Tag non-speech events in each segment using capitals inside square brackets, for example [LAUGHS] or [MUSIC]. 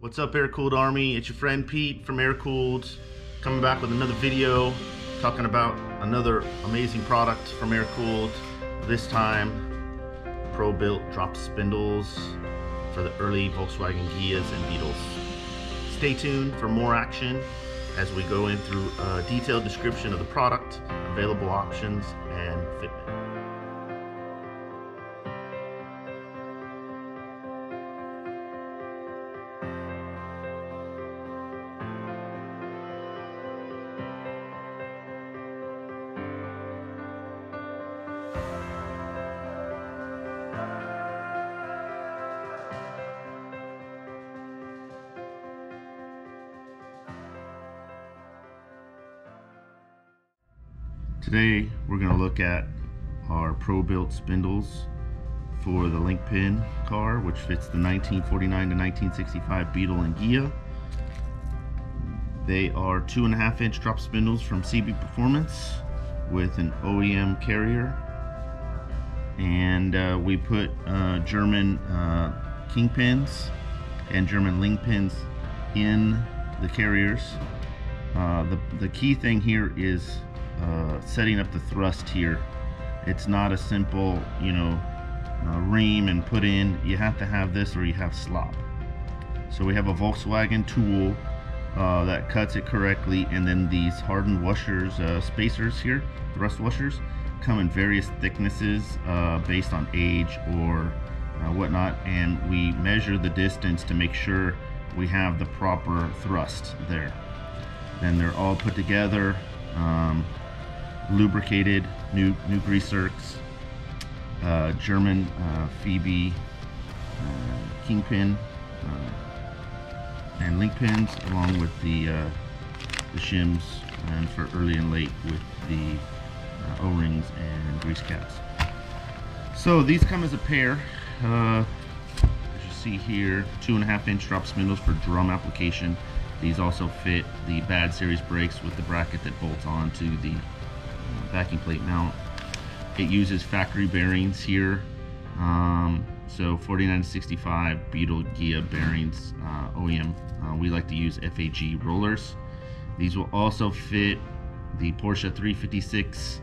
What's up, Airkewld Army? It's your friend Pete from Airkewld, coming back with another video talking about another amazing product from Air Cooled. This time, Pro Built drop spindles for the early Volkswagen Ghias and Beetles. Stay tuned for more action as we go in through a detailed description of the product, available options, and fitment. Today we're going to look at our pro-built spindles for the link pin car which fits the 1949 to 1965 Beetle and Ghia. They are two and a half inch drop spindles from CB Performance with an OEM carrier and uh, we put uh, German uh, kingpins and German link pins in the carriers. Uh, the, the key thing here is uh, setting up the thrust here. It's not a simple, you know, uh, ream and put in. You have to have this or you have slop. So we have a Volkswagen tool uh, that cuts it correctly and then these hardened washers, uh, spacers here, thrust washers, come in various thicknesses uh, based on age or whatnot and we measure the distance to make sure we have the proper thrust there. Then they're all put together. Um, lubricated new new grease zerks, uh, German uh, Febi uh, kingpin uh, and link pins along with the uh, the shims and for early and late with the uh, O-rings and grease caps. So these come as a pair. as you see here, two and a half inch drop spindles for drum application. These also fit the BAD Series brakes with the bracket that bolts onto the backing plate mount. It uses factory bearings here. Um, so 4965 Beetle Ghia bearings, uh, OEM. Uh, we like to use FAG rollers. These will also fit the Porsche 356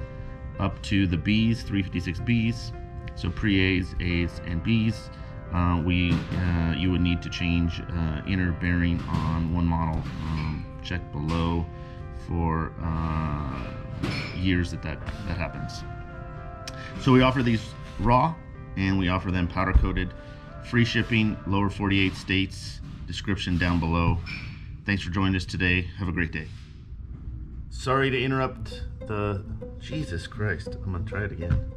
up to the Bs, 356Bs. So pre-As, As, and Bs. Uh, we, uh, you would need to change uh, inner bearing on one model. Um, check below for uh, years that, that that happens. So we offer these raw and we offer them powder coated. Free shipping, lower 48 states, description down below. Thanks for joining us today. Have a great day. Sorry to interrupt the, Jesus Christ, I'm gonna try it again.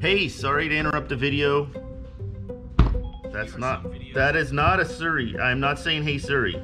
[LAUGHS] hey, sorry to interrupt the video. That's not, that is not a Siri. I'm not saying hey Siri.